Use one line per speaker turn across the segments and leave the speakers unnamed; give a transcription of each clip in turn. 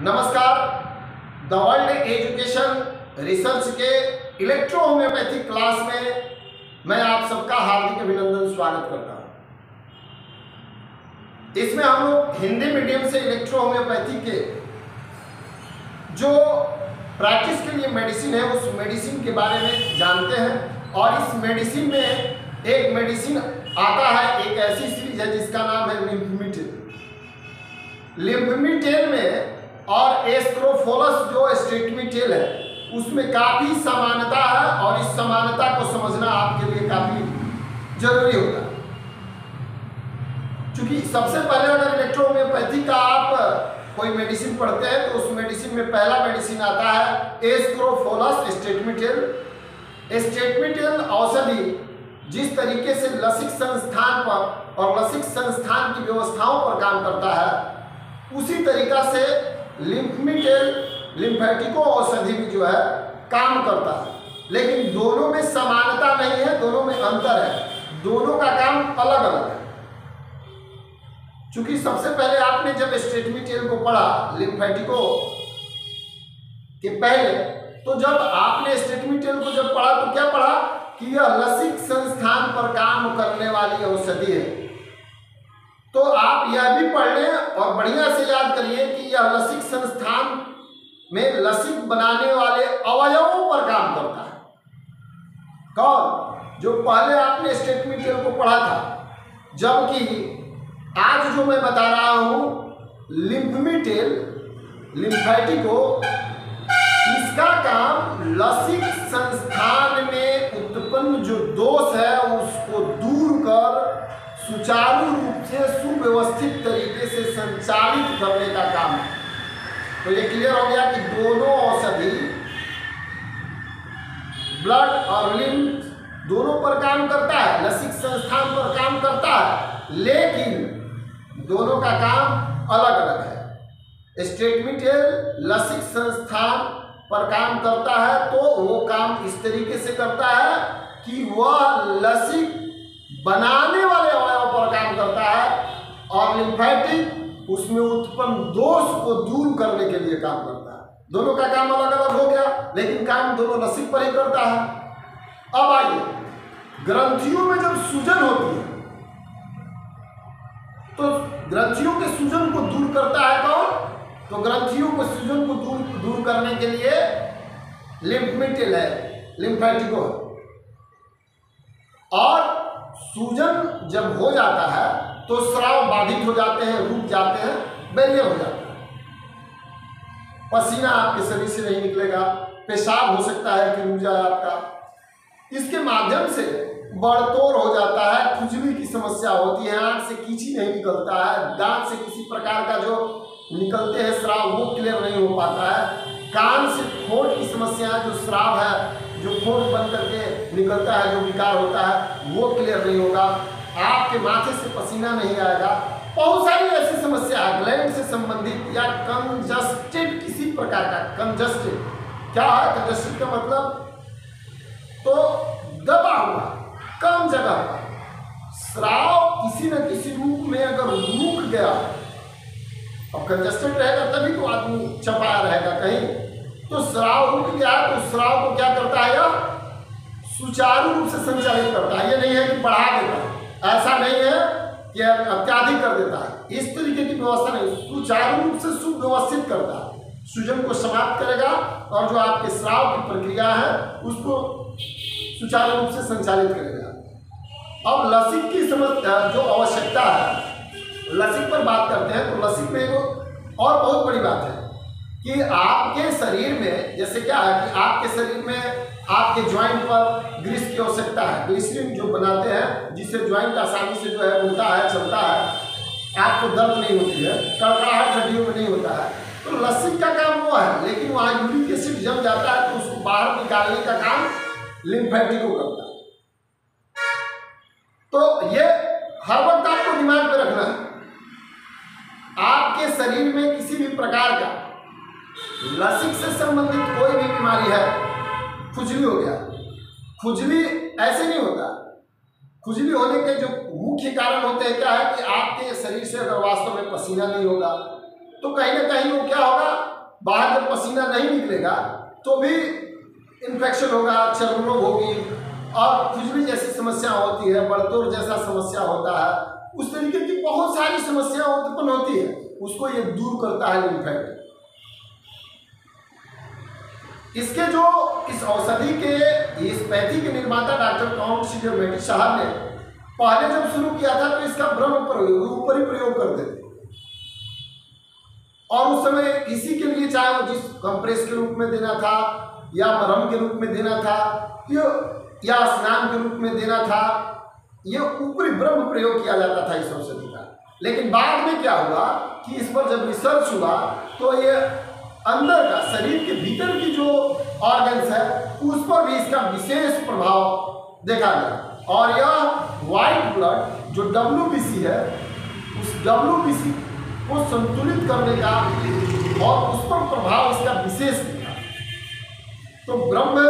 नमस्कार। The world education research के electro homeopathic class में मैं आप सबका हार्दिक अभिनंदन, स्वागत करता हूँ। इसमें हम लोग हिंदी मीडियम से इलेक्ट्रो होम्योपैथी के जो प्रैक्टिस के लिए मेडिसिन है, उस मेडिसिन के बारे में जानते हैं और इस मेडिसिन में एक मेडिसिन आता है, एक ऐसी सीरीज़ है जिसका नाम है लिम्फमिटेल लिम्फमिटेल में और एस्ट्रोफोलस जो स्टेटमिटेल है, उसमें काफ़ी समानता है और इस समानता को समझना आपके लिए काफ़ी ज़रूरी होगा क्योंकि सबसे पहले अगर इलेक्ट्रोहोम्योपैथी का आप कोई मेडिसिन पढ़ते हैं तो उस मेडिसिन में पहला मेडिसिन आता है एस्क्रोफोलस स्टेटमिटेल स्टेटमिटेल औषधि जिस तरीके से लसिक संस्थान पर और लसिक संस्थान की व्यवस्थाओं पर काम करता है, उसी तरीका से लिम्फमिटेल लिम्फेटिको औषधि भी जो है, काम करता है। लेकिन दोनों में समानता नहीं है, दोनों में अंतर है। दोनों का काम अलग अलग है। क्योंकि सबसे पहले आपने जब स्टेटमिटेल को पढ़ा लिम्फेटिको के पहले तो जब आपने स्टेटमिटेल को जब पढ़ा तो क्या पढ़ा कि यह लसिक संस्थान पर काम करने वाली औषधि है। तो आप यह भी पढ़ लें और बढ़िया से याद करिए कि यह लसिक संस्थान में लसिक बनाने वाले अवयवों पर काम करता है। कौन? जो पहले आपने स्टेटमेंट को पढ़ा था। जबकि आज जो मैं बता रहा हूँ लिम्फमिटेल लिम्फेटिको इसका काम लसिक संस्थान में उत्पन्न जो दोष है उसको दूर कर सुचारू रूप से सुव्यवस्थित तरीके से संचालित करने का काम है। तो ये क्लियर हो गया कि दोनों औषधि ब्लड और लिम्फ दोनों पर काम करता है लसिक संस्थान पर काम करता है, लेकिन दोनों का काम अलग अलग है। स्टेटमिटेल लसिक संस्थान पर काम करता है तो वो काम इस तरीके से करता है कि वह लसिक बनाने वाले अवयव पर काम करता है और लिम्फेटिक उसमें उत्पन्न दोष को दूर करने के लिए काम करता है। दोनों का काम अलग अलग हो गया, लेकिन काम दोनों नसीब पर ही करता है। अब आइए, ग्रंथियों में जब सूजन होती है तो ग्रंथियों के सूजन को दूर करता है कौन? तो ग्रंथियों को सूजन को दूर दूर करने के लिए लिम्फमिटिल है लिम्फेटिको और सूजन जब हो जाता है तो स्राव बाधित हो जाते हैं रुक जाते हैं, बैरियर हो जाते हैं। पसीना आपके शरीर से नहीं निकलेगा, पेशाब हो सकता है कि रुक जाए आपका। इसके माध्यम से बड़तोड़ हो जाता है, खुजली की समस्या होती है, आँख से कीची नहीं निकलता है, दांत से किसी प्रकार का जो निकलते हैं श्राव वो क्लियर नहीं हो पाता है। कान से खोट की समस्या जो श्राव है जो फोट बन करके निकलता है, जो विकार होता है, वो क्लियर नहीं होगा। आपके माथे से पसीना नहीं आएगा। बहुत सारी ऐसी समस्या है ग्लैंड से संबंधित या कंजस्टेड किसी प्रकार का कंजस्टेड क्या है कंजस्टेड का मतलब? तो दबा हुआ, कम जगह श्राव किसी न किसी रूप में अगर रुक गया, अब कंजस्टेड रहेगा तभी तो आदमी चपाया रहेगा कहीं। तो श्राव रुक गया तो श्राव को क्या करता है यह? सुचारू रूप से संचालित करता है। ये नहीं है कि बढ़ा देता है। ऐसा नहीं है कि अत्याधिक कर देता है। इस तरीके की व्यवस्था नहीं। सुचारू रूप से सुव्यवस्थित करता है। सूजन को समाप्त करेगा और जो आपके श्राव की प्रक्रिया है, उसको सुचारू रूप से संचालित करेगा। अब लसिक की समस्या जो आवश्यकता है, लसिक पर बात करते हैं तो लसिक में एगो और बहुत बड़ी बात है। कि आपके शरीर में, जैसे क्या है कि आपके शरीर में आपके ज्वाइंट पर ग्रीस की आवश्यकता है। ग्लिसरीन जो बनाते हैं, जिससे ज्वाइंट आसानी से जो है उठता है, चलता है, आपको दर्द नहीं होती है, कड़कड़ाहट हड्डियों में नहीं होता है। तो लस्सी का काम वो है, लेकिन वहाँ यूरिक एसिड जम जाता है तो उसको बाहर निकालने का काम लिम्फेटिको करता है। तो ये हर वक्त आपको दिमाग में रखना है। आपके शरीर में किसी भी प्रकार का लसिक से संबंधित कोई भी बीमारी है, खुजली हो गया। खुजली ऐसे नहीं होता। खुजली होने के जो मुख्य कारण होते हैं, क्या है कि आपके शरीर से अगर वास्तव में पसीना नहीं होगा तो कहीं ना कहीं वो क्या होगा, बाहर जब पसीना नहीं निकलेगा तो भी इन्फेक्शन होगा चर्म रोग होगी। और खुजली जैसी समस्या होती है बड़तोड़ जैसा समस्या होता है, उस तरीके की बहुत सारी समस्याएँ उत्पन्न होती है। उसको ये दूर करता है लिम्फेट इसके जो इस औषधि के, इस पैथी के निर्माता डॉक्टर काउंट सीडर साहब ने पहले जब शुरू किया था तो इसका ब्रह्म प्रयोग ऊपर ही प्रयोग करते थे। और उस समय इसी के लिए चाहे वो जिस कंप्रेस के रूप में देना था, या मरम के रूप में देना था, या स्नान के रूप में देना था, ये ऊपरी ब्रह्म प्रयोग किया जाता था इस औषधि का। लेकिन बाद में क्या हुआ कि इस पर जब रिसर्च हुआ तो ये अंदर का, शरीर के भीतर की ऑर्गन्स है उस पर भी इसका विशेष प्रभाव देखा गया। और यह व्हाइट ब्लड जो डब्ल्यू है, उस डब्ल्यू को संतुलित करने का और उस पर प्रभाव इसका विशेष दिखा तो ब्रह्म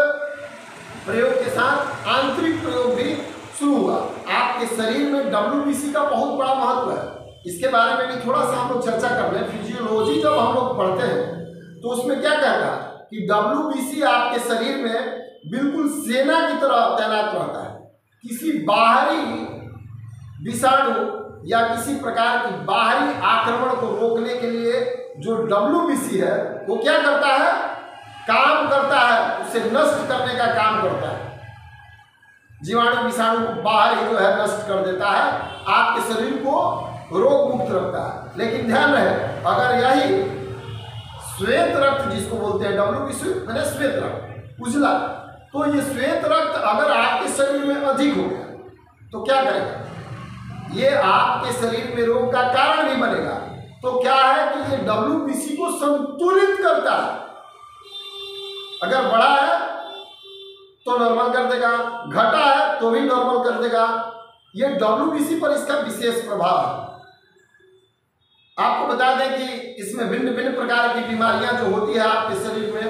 प्रयोग के साथ आंतरिक प्रयोग भी शुरू हुआ। आपके शरीर में डब्ल्यू का बहुत बड़ा महत्व है। इसके बारे में भी थोड़ा सा हम लोग चर्चा कर रहे हैं फिजियोलॉजी जब हम लोग पढ़ते हैं तो उसमें क्या कहता है कि डब्ल्यू आपके शरीर में बिल्कुल सेना की तरह तैनात रहता है। किसी बाहरी विषाणु या किसी प्रकार की बाहरी आक्रमण को रोकने के लिए जो डब्ल्यू है, वो क्या करता है? काम करता है। उसे नष्ट करने का काम करता है। जीवाणु विषाणु को बाहर ही जो है, नष्ट कर देता है। आपके शरीर को रोग मुक्त रखता है। लेकिन ध्यान रहे, अगर यही श्वेत रक्त जिसको बोलते हैं, डब्ल्यू बी मैंने श्वेत रक्त। उजला। तो ये श्वेत रक्त अगर आपके शरीर में अधिक हो गया तो क्या करेगा? ये आपके शरीर में रोग का कारण भी बनेगा। तो क्या है कि ये डब्ल्यू को संतुलित करता है। अगर बड़ा है तो नॉर्मल कर देगा। घटा है तो भी नॉर्मल कर देगा। ये डब्ल्यू पर इसका विशेष प्रभाव है। आपको बता दें कि इसमें भिन्न भिन्न प्रकार की बीमारियाँ जो होती है आपके शरीर में,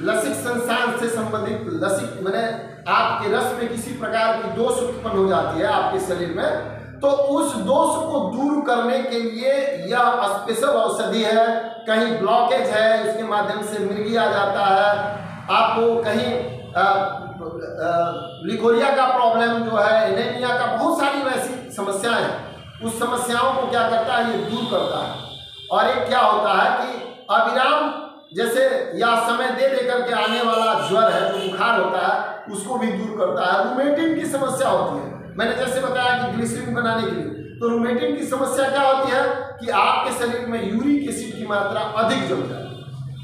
लसिक संस्थान से संबंधित लसिक, मैंने आपके रस में किसी प्रकार की दोष उत्पन्न हो जाती है आपके शरीर में तो उस दोष को दूर करने के लिए यह स्पेशल औषधि है। कहीं ब्लॉकेज है उसके माध्यम से मिर्गी आ जाता है। आपको कहीं लिकोरिया का प्रॉब्लम जो है, एनेमिया का बहुत सारी वैसी समस्याएँ हैं। उस समस्याओं को क्या करता है? ये दूर करता है। और एक क्या होता है कि अविराम जैसे या समय दे दे करके आने वाला ज्वर है, जो बुखार होता है, उसको भी दूर करता है। रूमेटिन की समस्या होती है। मैंने जैसे बताया कि ग्लिसरीन बनाने के लिए। तो रूमेटिन की समस्या क्या होती है कि आपके शरीर में यूरिक एसिड की मात्रा अधिक जम जाती है।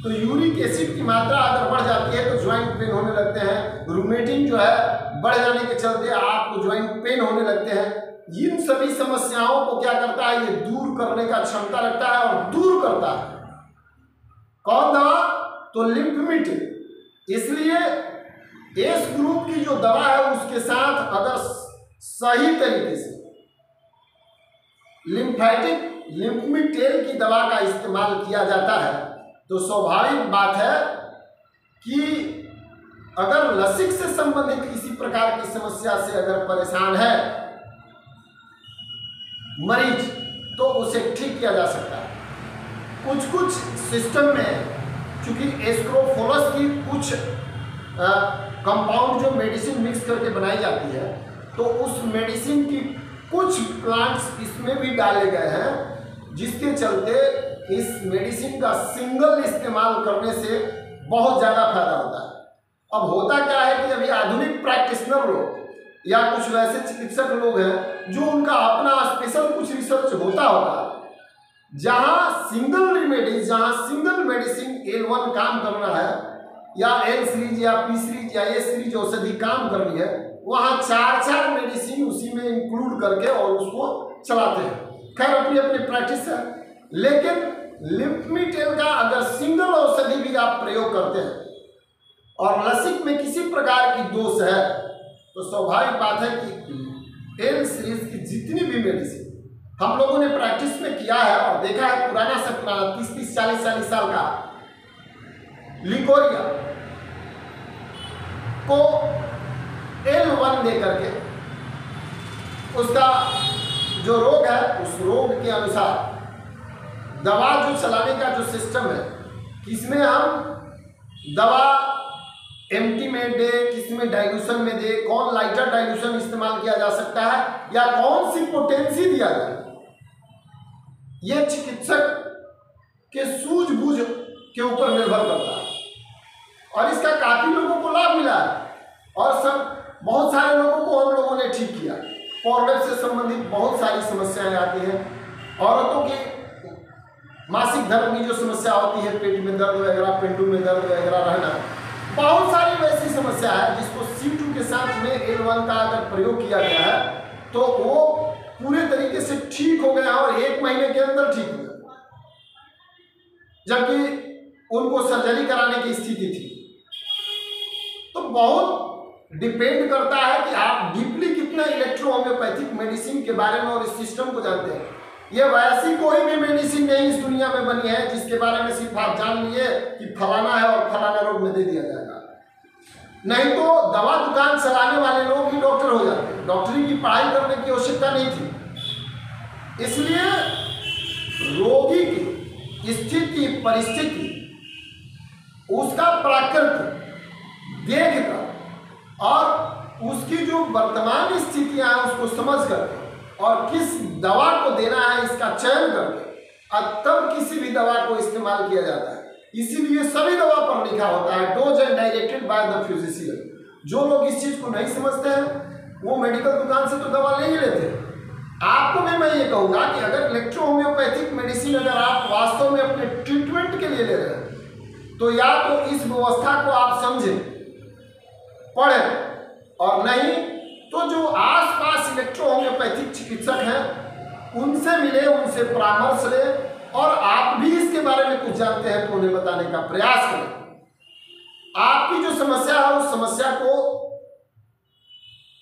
तो यूरिक एसिड की मात्रा अगर बढ़ जाती है तो ज्वाइंट पेन होने लगते हैं। रूमेटिन जो है, बढ़ जाने के चलते आपको ज्वाइंट पेन होने लगते हैं। इन सभी समस्याओं को क्या करता है? ये दूर करने का क्षमता रखता है और दूर करता है। कौन दवा? तो लिम्फमिट इसलिए एस ग्रुप की जो दवा है, उसके साथ अगर सही तरीके से लिम्फेटिक लिम्फमिटेल की दवा का इस्तेमाल किया जाता है तो स्वाभाविक बात है कि अगर लसिक से संबंधित किसी प्रकार की समस्या से अगर परेशान है मरीज़ तो उसे ठीक किया जा सकता है। कुछ कुछ सिस्टम में, चूँकि एस्क्रोफोलस की कुछ कंपाउंड जो मेडिसिन मिक्स करके बनाई जाती है तो उस मेडिसिन की कुछ प्लांट्स इसमें भी डाले गए हैं, जिसके चलते इस मेडिसिन का सिंगल इस्तेमाल करने से बहुत ज़्यादा फ़ायदा होता है। अब होता क्या है कि अभी आधुनिक प्रैक्टिशनर लोग, या कुछ वैसे चिकित्सक लोग हैं, जो उनका रिसर्च होता होगा, जहाँ सिंगल रिमेडीज जहाँ सिंगल मेडिसिन एल वन काम कर रहा है, या एल सीरीज़ या पी सीरीज़ या ए सीरीज़ औषधि काम कर रही है, वहाँ चार चार मेडिसिन उसी में इंक्लूड करके और उसको चलाते हैं। खैर, अपनी अपनी प्रैक्टिस है, लेकिन लिप्मीटेल का अगर सिंगल औषधि भी आप प्रयोग करते हैं, और लसिक में किसी प्रकार की दोष है तो स्वाभाविक बात है कि एल सीरीज़ की जितनी भी मेडिसिन हम लोगों ने प्रैक्टिस में किया है और देखा है पुराना से पुराना तीस तीस, चालीस चालीस साल का। लिकोरिया को एल वन दे करके उसका जो रोग है, उस रोग के अनुसार दवा जो चलाने का जो सिस्टम है, किसमें हम दवा एम्प्टी में दे, किसमें डाइल्यूशन में दे, कौन लाइटर डाइल्यूशन इस्तेमाल किया जा सकता है या कौन सी पोटेंसी दिया जाए? यह चिकित्सक के सूझबूझ के ऊपर निर्भर करता है। और इसका काफ़ी लोगों को लाभ मिला है। और सब, बहुत सारे लोगों को हम लोगों ने ठीक किया। पौर्णव से संबंधित बहुत सारी समस्याएँ आती हैं। औरतों की मासिक धर्म की जो समस्या होती है, पेट में दर्द वगैरह पेंडू में दर्द वगैरह रहना, बहुत सारी वैसी समस्या है जिसको सी के साथ में एल का अगर प्रयोग किया गया है तो वो पूरे तरीके से ठीक हो गया और एक महीने के अंदर ठीक हो गया। जबकि उनको सर्जरी कराने की स्थिति थी। तो बहुत डिपेंड करता है कि आप डीपली कितना इलेक्ट्रो होम्योपैथिक मेडिसिन के बारे में और इस सिस्टम को जानते हैं। ये वैसी कोई भी मेडिसिन नहीं इस दुनिया में बनी है जिसके बारे में सिर्फ़ आप जान लिए कि फलाना है और फलाना रोग में दे दिया जाएगा। नहीं तो दवा दुकान चलाने वाले लोग ही डॉक्टर हो जाते हैं। डॉक्टरी की पढ़ाई करने की आवश्यकता नहीं थी। इसलिए रोगी की स्थिति, परिस्थिति, उसका प्राकृत देखकर और उसकी जो वर्तमान स्थितियाँ हैं उसको समझ करके और किस दवा को देना है इसका चयन करके, और तब किसी भी दवा को इस्तेमाल किया जाता है। इसीलिए सभी दवा पर लिखा होता है dose and directed by the physician जो लोग इस चीज़ को नहीं समझते हैं, वो मेडिकल दुकान से तो दवा ले ही लेते हैं। आपको भी मैं ये कहूँगा कि अगर इलेक्ट्रो होम्योपैथिक मेडिसिन अगर आप वास्तव में अपने ट्रीटमेंट के लिए ले रहे हैं तो या तो इस व्यवस्था को आप समझें, पढ़ें, और नहीं तो जो आसपास इलेक्ट्रो होम्योपैथिक चिकित्सक हैं, उनसे मिले, उनसे परामर्श ले और आप भी इसके बारे में कुछ जानते हैं तो उन्हें बताने का प्रयास करें। आपकी जो समस्या है, उस समस्या को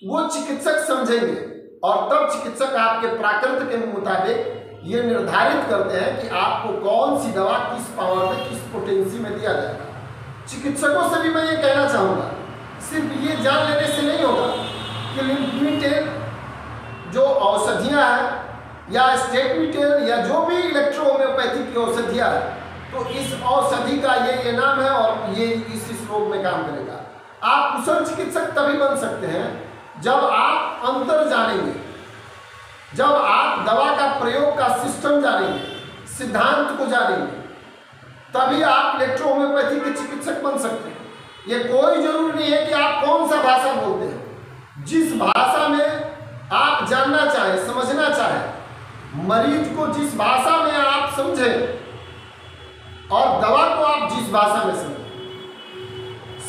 वो चिकित्सक समझेंगे और तब चिकित्सक आपके प्राकृत के मुताबिक ये निर्धारित करते हैं कि आपको कौन सी दवा किस पावर में, किस पोटेंसी में दिया जाएगा। चिकित्सकों से भी मैं ये कहना चाहूँगा, सिर्फ़ ये जान लेने से नहीं होगा कि लिमिटेड जो औषधियाँ हैं या स्टेट स्टेटमिटेल या जो भी इलेक्ट्रोहोम्योपैथिक की औषधियाँ है तो इस औषधि का ये ये नाम है और ये इस इस रोग में काम करेगा। आप कुशल चिकित्सक तभी बन सकते हैं जब आप अंतर जानेंगे, जब आप दवा का प्रयोग का सिस्टम जानेंगे, सिद्धांत को जानेंगे, तभी आप इलेक्ट्रोहोम्योपैथी के चिकित्सक बन सकते हैं। ये कोई ज़रूरी नहीं है कि आप कौन सा भाषा बोलते हैं। जिस भाषा में आप जानना चाहें, समझना चाहें मरीज़ को जिस भाषा में आप समझें, और दवा को आप जिस भाषा में समझें,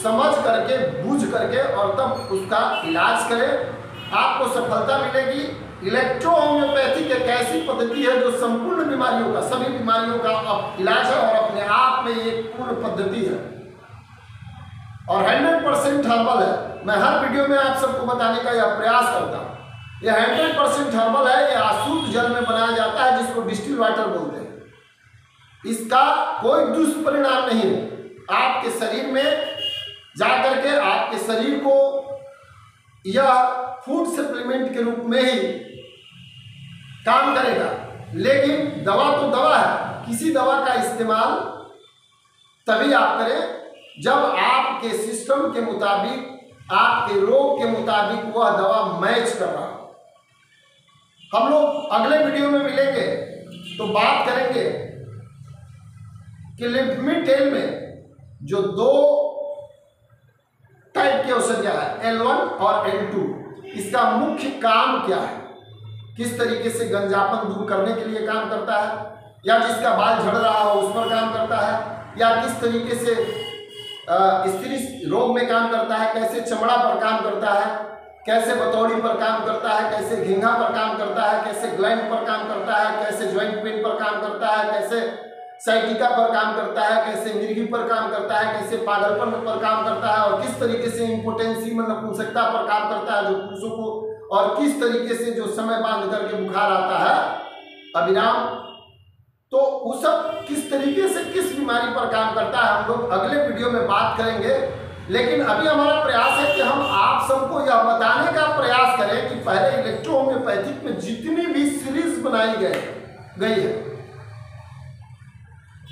समझ करके, बूझ करके, और तब उसका इलाज करें, आपको सफलता मिलेगी। इलेक्ट्रो होम्योपैथिक एक ऐसी पद्धति है जो संपूर्ण बीमारियों का, सभी बीमारियों का अब इलाज है, और अपने आप में एक पूर्ण पद्धति है। और 100 परसेंट हर्बल है। मैं हर वीडियो में आप सबको बताने का यह प्रयास करता हूँ। यह 100 परसेंट हर्बल है यह अशुद्ध जल में बनाया जाता है, जिसको डिस्टिल वाटर बोलते हैं। इसका कोई दुष्परिणाम नहीं है। आपके शरीर में जाकर के आपके शरीर को यह फ़ूड सप्लीमेंट के रूप में ही काम करेगा। लेकिन दवा तो दवा है, किसी दवा का इस्तेमाल तभी आप करें जब आपके सिस्टम के मुताबिक, आपके रोग के मुताबिक वह दवा मैच कर रहा हो। हम लोग अगले वीडियो में मिलेंगे तो बात करेंगे कि लिम्फमिटेल में जो दो टाइप की औषधियाँ है एल वन और एल टू इसका मुख्य काम क्या है? किस तरीके से गंजापन दूर करने के लिए काम करता है? या जिसका बाल झड़ रहा हो, उस पर काम करता है? या किस तरीके से स्त्री रोग में काम करता है, कैसे चमड़ा पर काम करता है? कैसे बतौड़ी पर काम करता है, कैसे घिंगा पर काम करता है, कैसे ग्लैंड पर काम करता है, कैसे ज्वाइंट पेन पर काम करता है, कैसे साइटिका पर काम करता है, कैसे मिर्गी पर काम करता है, कैसे पागलपन पर काम करता है, और किस तरीके से इम्पोर्टेंसी में नपुंसकता पर काम करता है जो पुरुषों को, और किस तरीके से जो समय बाँध करके बुखार आता है। अभिराम तो वो सब किस तरीके से किस बीमारी पर काम करता है, हम लोग अगले वीडियो में बात करेंगे। लेकिन अभी हमारा प्रयास है कि हम आप सबको यह बताने का प्रयास करें कि पहले इलेक्ट्रो होम्योपैथिक में जितनी भी सीरीज़ बनाई गई गई है,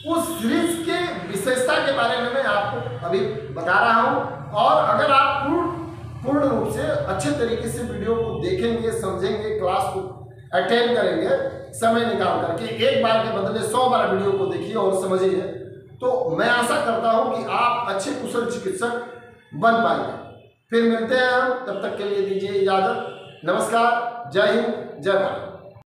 उस सीरीज़ के विशेषता के बारे में मैं आपको अभी बता रहा हूँ। और अगर आप पूर्ण पूर्ण रूप से अच्छे तरीके से वीडियो को देखेंगे, समझेंगे, क्लास को अटेंड करेंगे, समय निकाल करके एक बार के बदले सौ बार वीडियो को देखिए और समझिए। तो मैं आशा करता हूँ कि आप अच्छे कुशल चिकित्सक बन पाएँगे। फिर मिलते हैं हम, तब तक के लिए दीजिए इजाज़त। नमस्कार, जय हिंद, जय भारत।